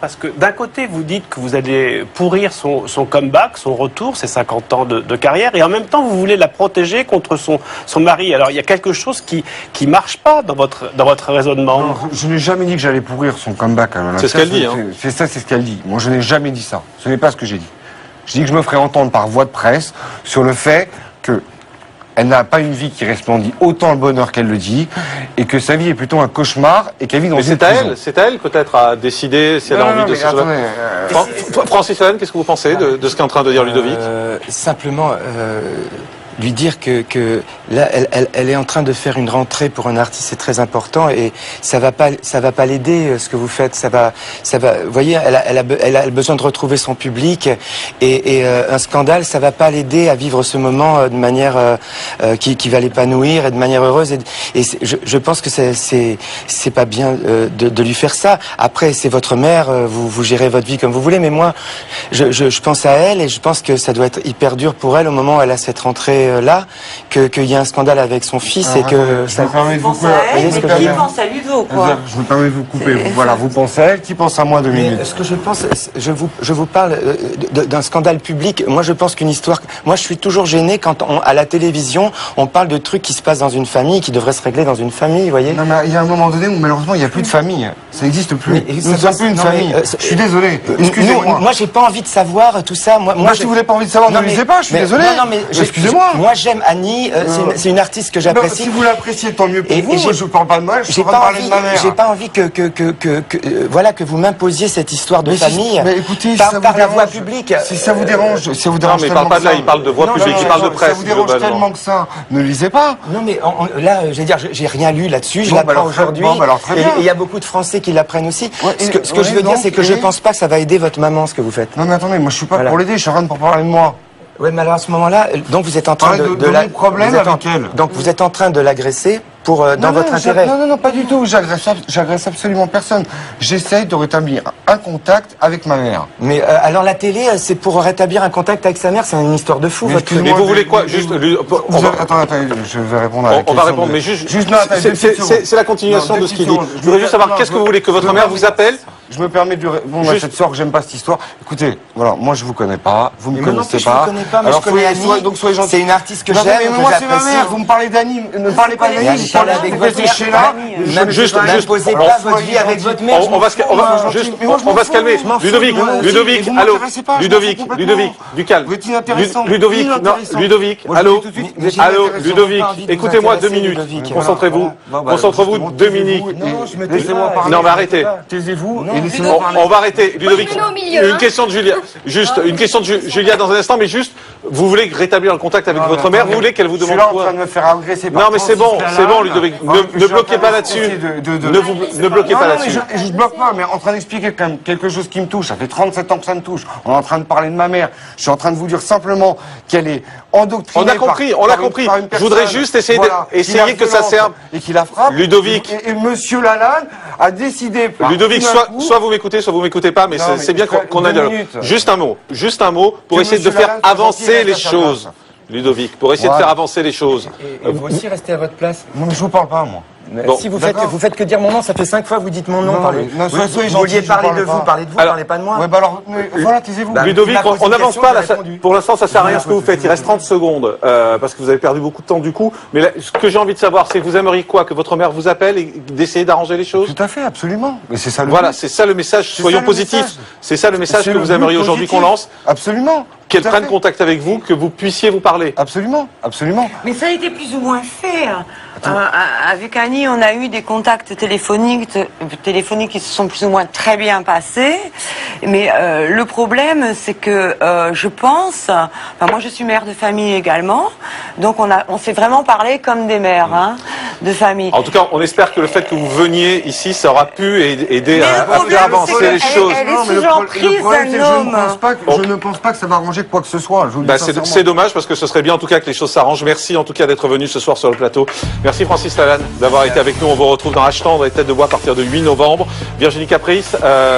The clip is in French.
Parce que d'un côté, vous dites que vous allez pourrir son, son comeback, son retour, ses 50 ans de, de carrière, et en même temps, vous voulez la protéger contre son, son mari. Alors, il y a quelque chose qui qui marche pas dans votre, dans votre raisonnement. Non, je n'ai jamais dit que j'allais pourrir son comeback. là. C'est ce Ça, qu'elle dit, hein. C'est ça, c'est ce qu'elle dit. Moi, je n'ai jamais dit ça. Ce n'est pas ce que j'ai dit. Je dis que je me ferai entendre par voie de presse sur le fait que elle n'a pas une vie qui resplendit autant le bonheur qu'elle le dit, et que sa vie est plutôt un cauchemar, et qu'elle vit dans Mais une c'est à prison. elle, c'est à elle peut-être à décider si elle a envie non, de se attendez, euh, Fran- Fr- Francis Lalanne, qu'est-ce que vous pensez de, de ce qu'est en train de dire Ludovic? Euh, simplement euh, lui dire que, que là, elle, elle, elle est en train de faire une rentrée pour un artiste, c'est très important et ça va pas, ça va pas l'aider euh, ce que vous faites. Ça va, ça va. Vous voyez, elle a, elle a, elle a besoin de retrouver son public et, et euh, un scandale, ça va pas l'aider à vivre ce moment euh, de manière euh, euh, qui, qui va l'épanouir et de manière heureuse. Et, je, je pense que c'est, c'est, pas bien de, de lui faire ça. Après, c'est votre mère, vous, vous gérez votre vie comme vous voulez, mais moi, je, je, je pense à elle et je pense que ça doit être hyper dur pour elle au moment où elle a cette rentrée euh, là, que qu'il y a un scandale avec son fils et Ah, que je ça. me permets de vous pense couper. que qui pense à Ludo, quoi. Je me permets de vous couper. Voilà, vous pensez à elle, qui pense à moi deux minutes ce que je pense, je vous, je vous parle euh, de- d'un scandale public. Moi, je pense qu'une histoire. Moi, je suis toujours gêné quand, on- à la télévision, on parle de trucs qui se passent dans une famille, qui devraient se régler dans une famille. Vous voyez Non, mais il y a un moment donné où malheureusement il n'y a plus de famille. Ça n'existe plus. Mais Nous ça ne sommes passe- plus une non, mais, famille. euh, je suis désolé. Excusez-moi. moi, j'ai pas envie de savoir tout ça. Moi, Moi, je- si vous n'avez pas envie de savoir, ne Non, le mais- lisez pas. Je suis mais- désolé. Non, non, mais j'ai- Excusez-moi. Moi, j'aime Annie. euh, c'est une- c'est une, artiste que Non, j'apprécie. si vous l'appréciez, tant mieux pour Et- vous. et j'ai- je ne parle pas de moi, je J'ai pas parler envie, de ma mère. j'ai pas envie que, que, que, que, que, euh, voilà que vous m'imposiez cette histoire de Mais si- famille mais écoutez, si par, ça vous la voix publique. Si ça vous dérange, si ça vous Non, dérange mais il parle pas de là, ça- il parle de voix Non, publique, non, il parle de Ça presse vous dérange tellement que ça, ne lisez pas. Non mais là, je vais dire, je- j'ai rien lu là-dessus. Je l'apprends aujourd'hui. et il y a beaucoup de Français qui l'apprennent aussi. Ce que, je veux dire, c'est que je et- pense pas que ça va aider votre maman ce que vous faites. Non mais attendez, moi je suis pas pour l'aider, je suis en train de parler de moi. Ouais, mais alors à ce moment-là, donc vous êtes en train de, de- de la- mon problème vous êtes en- avec elle. Donc vous êtes en train de l'agresser pour euh, dans Non, votre non, intérêt. Non, non, non, pas du tout. J'agresse ab- j'agresse absolument personne. J'essaye de rétablir un contact avec ma mère. Mais euh, alors la télé, euh, c'est pour rétablir un contact avec sa mère. C'est une histoire de fou. Mais votre Mais vous voulez quoi Juste, Vous on va- avez- Attends, attends, je vais répondre à la On, on va question répondre, de- mais juste, Juste, c'est- la continuation Non, de ce qu'il dit. Je voudrais juste savoir qu'est-ce que vous voulez que votre mère vous appelle Je me permets de à Juste- cette soeur que j'aime pas cette histoire. Écoutez, voilà, moi je vous connais pas, vous me Mais connaissez je pas. ne connais pas, mais Alors, je connais soyez- Annie. soyez- donc soyez gentil. C'est une artiste que j'aime, mais moi c'est ma mère, vous me parlez d'Annie, ne parlez pas d'Annie, parlez de avec votre chez mère, là. Juste- juste- pas votre vie avec votre mère. On, va se, calmer. Ludovic. Ludovic, allô, Ludovic. Ludovic, du calme. Vous êtes inintéressant, Ludovic. Ludovic, allô, allô. Ludovic, écoutez-moi deux minutes. Concentrez-vous. Bon, bah, concentrez-vous et- Non, mais arrêtez. Taisez-vous On, va arrêter, Ludovic. je me mets au milieu, Une hein. question de Julia. Juste, une question de Ju- Julia dans un instant, mais juste, vous voulez rétablir le contact avec Non, votre mère, vous voulez qu'elle vous Je suis demande en train de me faire agresser par Non, mais c'est bon, c'est bon. Ludovic. Ne- bloquez pas là-dessus. de- de- de- Ne vous, ne bloquez Non, pas là-dessus. je, je bloque pas, mais en train d'expliquer quand même quelque chose qui me touche. Ça fait 37 ans que ça me touche. On est en train de parler de ma mère. Je suis en train de vous dire simplement qu'elle est endoctrinée. On a compris, on l'a compris. Je voudrais juste essayer que ça serve. Et qui la frappe. Ludovic. Et, Monsieur Lalanne a décidé. Ludovic, soit, soit vous m'écoutez, soit vous m'écoutez pas, mais c'est bien qu'on qu'on aille. Juste un mot, juste un mot pour Que essayer de faire avancer les choses. Ludovic, pour essayer de faire avancer les choses. Et, et vous aussi restez à votre place. Non, mais je vous parle pas, moi. Mais Bon, si vous faites, vous faites que dire mon nom, ça fait cinq fois que vous dites mon nom. Non, parlez- non, vous, soyez- soyez vous gentil, vouliez parler parle de pas. vous, parlez de vous, Alors, parlez pas de moi. Ouais, bah alors, mais voilà, taisez-vous. Bah, Ludovic, on n'avance pas répondu. pour l'instant, ça sert à rien ce que vous faites. Il reste 30 secondes euh, parce que vous avez perdu beaucoup de temps du coup. Mais là, ce que j'ai envie de savoir, c'est que vous aimeriez quoi Que votre mère vous appelle et d'essayer d'arranger les choses? Tout à fait, absolument. Mais c'est ça le Voilà, c'est ça le message. Soyons positifs. C'est ça le message que vous aimeriez aujourd'hui qu'on lance. Absolument. Qu'elle prenne fait. contact avec vous, que vous puissiez vous parler. Absolument, absolument. Mais ça a été plus ou moins fait. hein. Euh, avec Annie, on a eu des contacts téléphoniques, téléphoniques qui se sont plus ou moins très bien passés. Mais euh, le problème, c'est que euh, je pense, enfin, moi je suis mère de famille également, donc on a, on s'est vraiment parlé comme des mères hein, de famille. En tout cas, on espère que le fait que vous veniez ici, ça aura pu aid- aider à, faire avancer les choses. elle est Non, mais sous le pro- emprise le problème, d'un c'est que je ne pense pas que- Bon. Je ne pense pas que ça va arranger quoi que ce soit. Bah, c'est dommage parce que ce serait bien en tout cas que les choses s'arrangent. Merci en tout cas d'être venu ce soir sur le plateau. Merci Francis Lalanne d'avoir été avec nous. On vous retrouve dans H-Tendre et Tête de Bois à partir de 8 novembre. Virginie Caprice. euh,